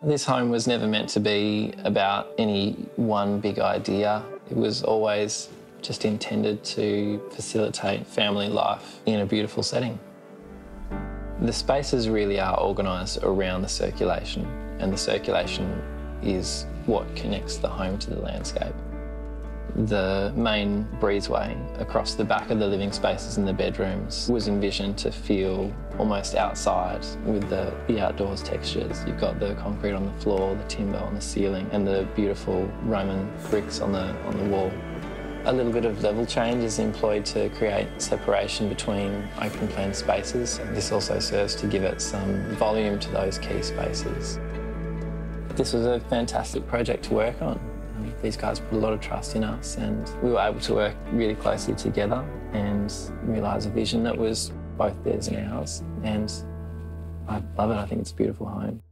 This home was never meant to be about any one big idea. It was always just intended to facilitate family life in a beautiful setting. The spaces really are organised around the circulation, and the circulation is what connects the home to the landscape. The main breezeway across the back of the living spaces in the bedrooms was envisioned to feel almost outside with the, the outdoors textures. You've got the concrete on the floor, the timber on the ceiling, and the beautiful Roman bricks on the, on the wall. A little bit of level change is employed to create separation between open plan spaces. This also serves to give it some volume to those key spaces. This was a fantastic project to work on. These guys put a lot of trust in us and we were able to work really closely together and realise a vision that was both theirs and ours. And I love it. I think it's a beautiful home.